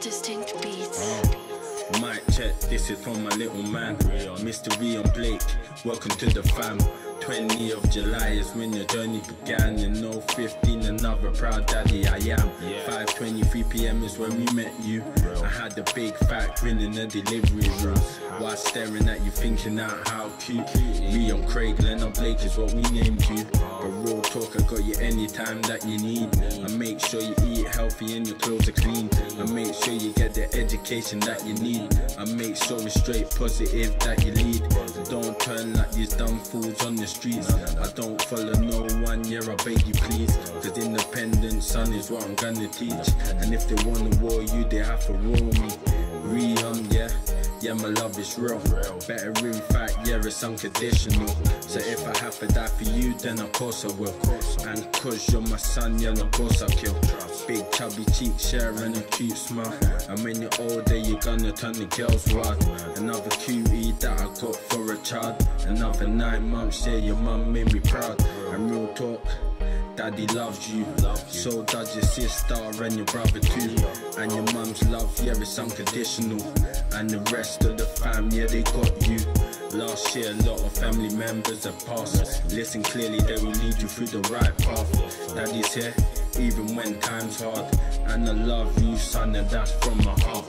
Distinct beats. Mic check, this is from my little man. Mr. Reon Blake, welcome to the fam. 20th of July is when your journey began. You know, 15, another proud daddy I am. 5:23 p.m. is when we met you. I had the big fat grin in the delivery room. While staring at you, thinking out how cute. Reon Craig, Leonard Blake is what we named you. But real talk, I got you anytime that you need. I make sure you eat healthy and your clothes are clean. I make sure you get the education that you need. I make sure it's straight positive that you lead. Don't turn like these dumb fools on the streets. I don't follow no one, yeah, I beg you please. Cause independent son is what I'm gonna teach. And if they wanna war you, they have to war me. Reon, um, yeah. Yeah, my love is real. Better in fact, yeah, it's unconditional. So if I have to die for you, then of course I will. And cause you're my son, yeah, of course I'll kill. Big chubby cheeks, sharing a cute smile. And when you're older, you're gonna turn the girls wild. Another cutie that I got for a child. Another nine months, yeah, your mum made me proud. And real talk. Daddy loves you, so does your sister and your brother too. And your mum's love, yeah, it's unconditional. And the rest of the fam, yeah, they got you. Last year, a lot of family members have passed. Listen clearly, they will lead you through the right path. Daddy's here, even when time's hard. And I love you, son, and that's from my heart.